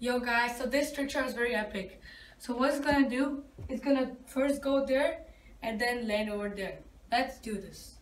Yo guys, so this structure is very epic. So what it's gonna do, it's gonna first go there and then land over there. Let's do this.